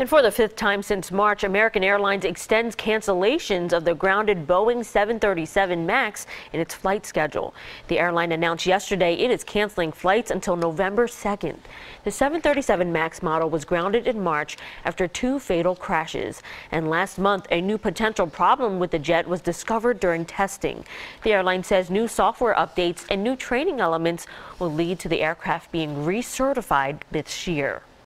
And for the fifth time since March, American Airlines extends cancellations of the grounded Boeing 737 MAX in its flight schedule. The airline announced yesterday it is canceling flights until November 2nd. The 737 MAX model was grounded in March after two fatal crashes. And last month, a new potential problem with the jet was discovered during testing. The airline says new software updates and new training elements will lead to the aircraft being recertified this year.